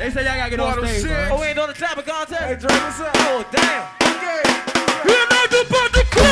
They say y'all gotta get on Water stage, shit. Oh, we ain't doing the clapping Hey, contest? Dre, what's up? Oh, damn. Okay. We're not about to clap.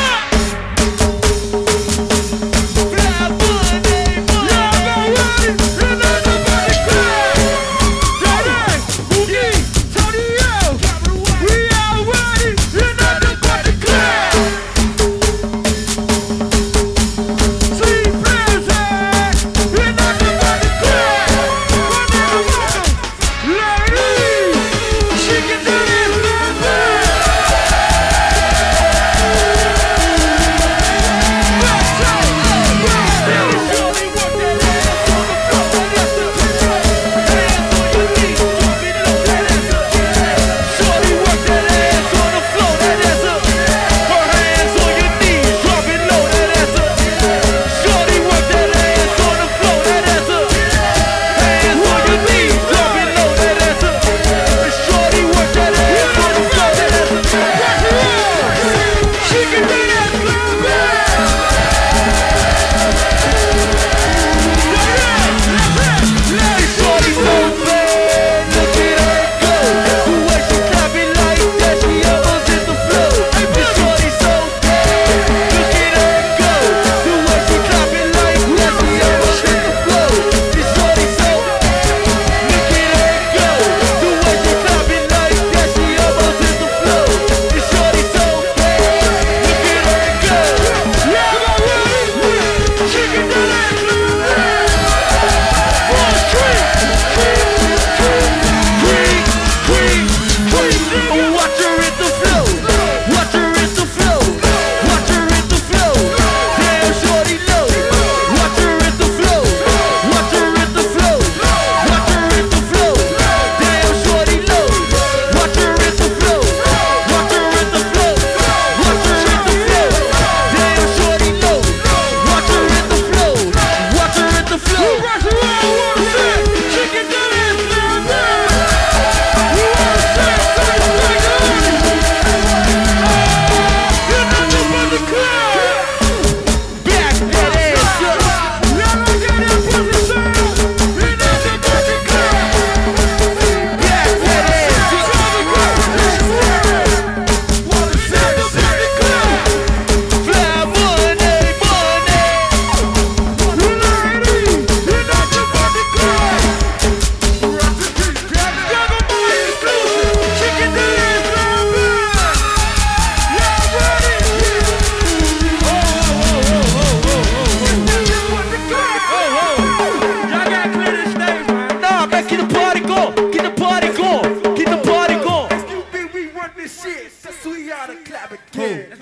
Clap again.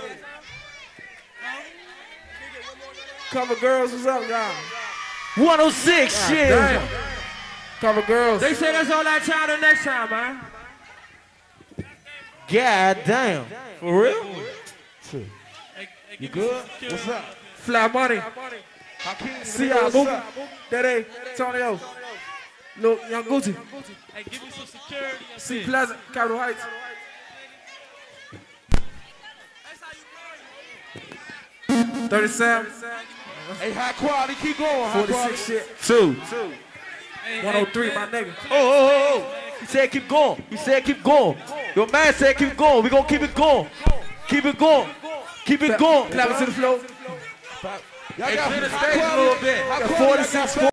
Cover girls, what's up, y'all? 106, shit. Damn. Cover girls. They say that's all that time the next time, man. God damn. For real? You good? What's up? Fly money. See y'all, Mookie. That ain't Tony O. Look, Young Gucci. Hey, give me some security. See there. Pleasant, Capitol Heights. Thirty-seven, Hey, high quality, keep going. Forty-six shit. Two. Hey, One hey, hundred three, my nigga. Oh, oh, oh, oh. He said keep going. He said keep going. Your man said keep going. We gonna keep it going. Keep it going. Keep it going. Clap it to the floor. Y'all Clear the stage a little bit. Forty-six.